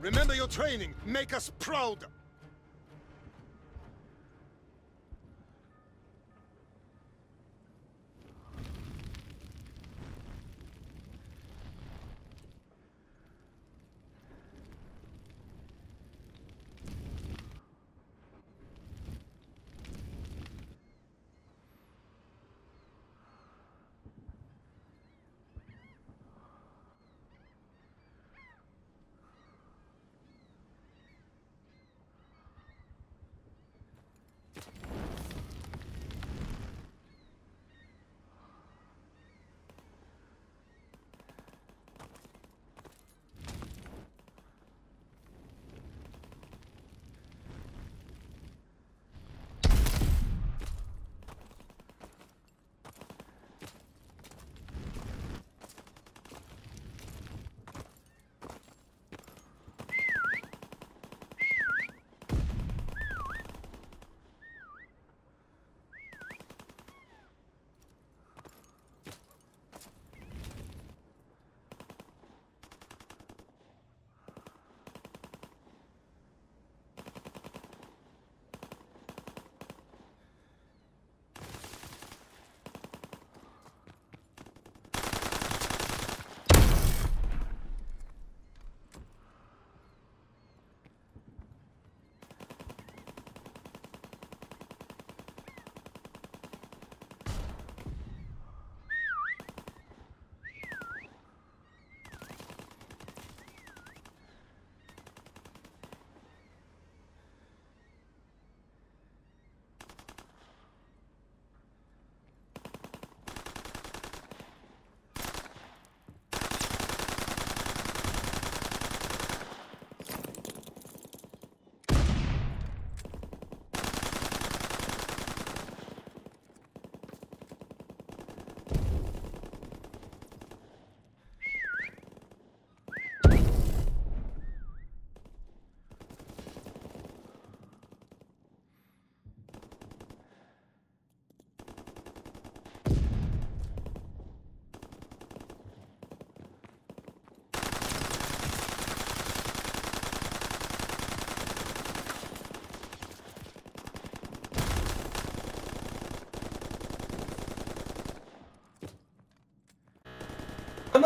Remember your training. Make us proud.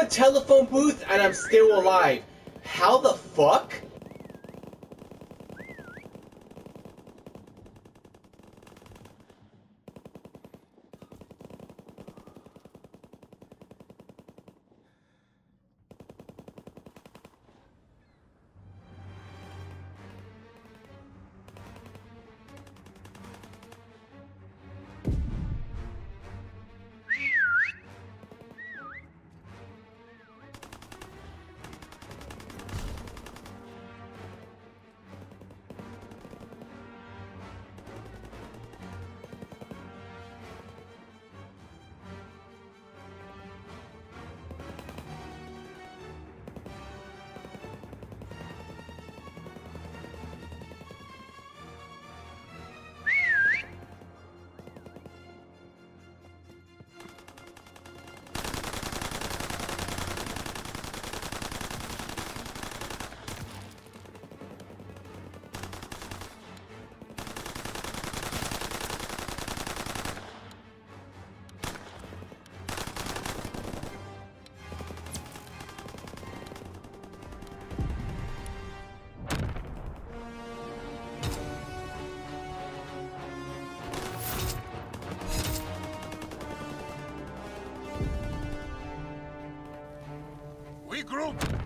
A telephone booth and I'm still alive. How the fuck? group!